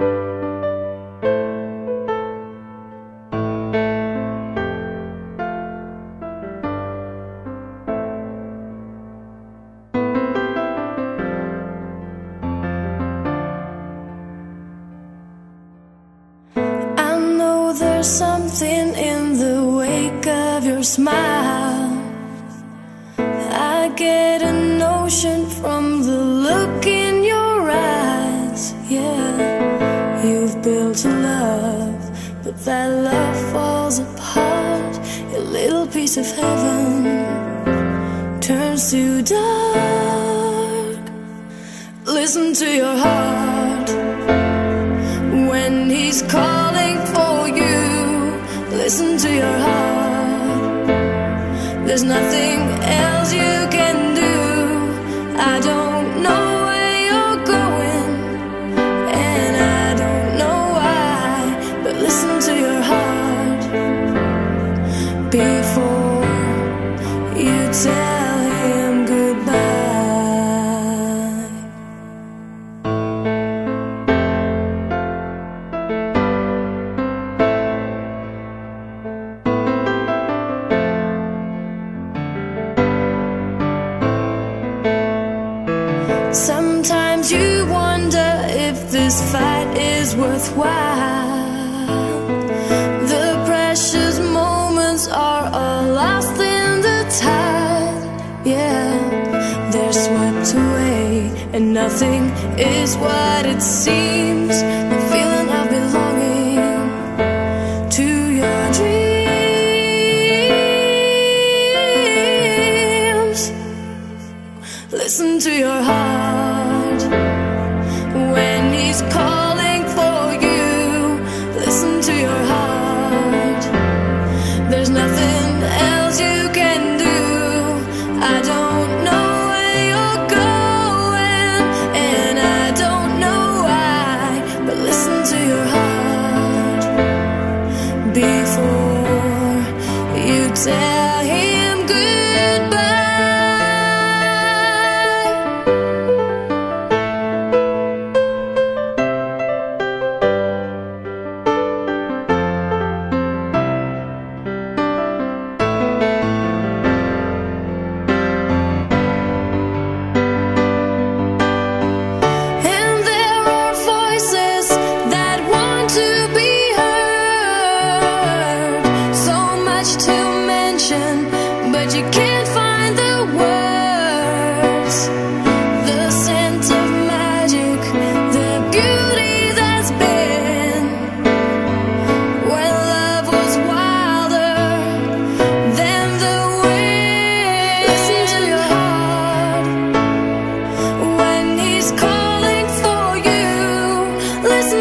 I know There's something in the wake of your smile. I get a notion from the you've built a love, but that love falls apart. Your little piece of heaven turns to dark. Listen to your heart when he's calling for you. Listen to your heart. There's nothing else you can do. I don't worthwhile. The precious moments are all lost in the tide. Yeah, they're swept away, and nothing is what it seems. The feeling of belonging to your dreams. Listen to your heart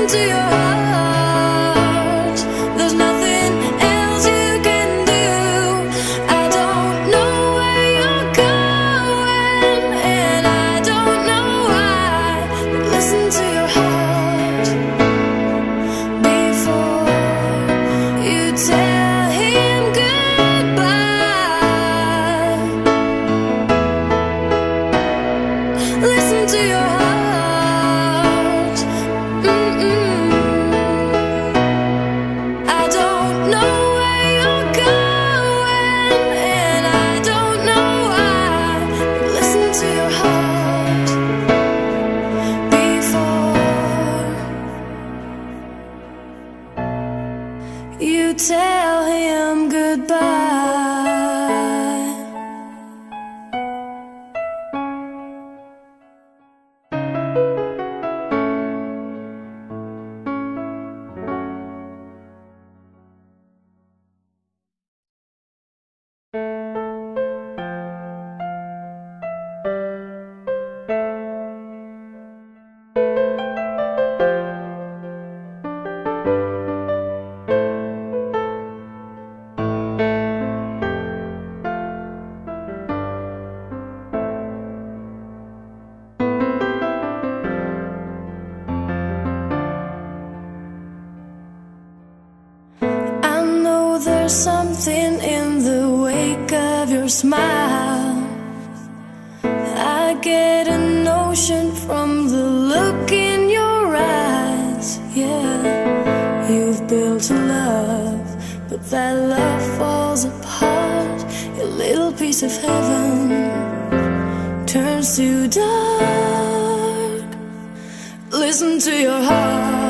Listen to there's something in the wake of your smile. I get a notion from the look in your eyes. Yeah, you've built a love, but that love falls apart. Your little piece of heaven turns to dark. Listen to your heart